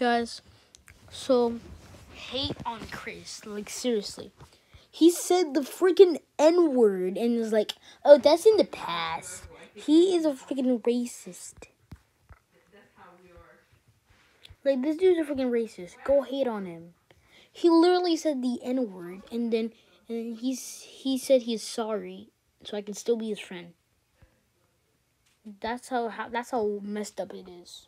guys. So, hate on Chris. Like, seriously. He said the freaking N word and is like, oh, that's in the past. He is a freaking racist. Like, this dude's a freaking racist. Go hate on him. He literally said the N word and then and he's he said he's sorry so I can still be his friend. That's how, how that's how messed up it is.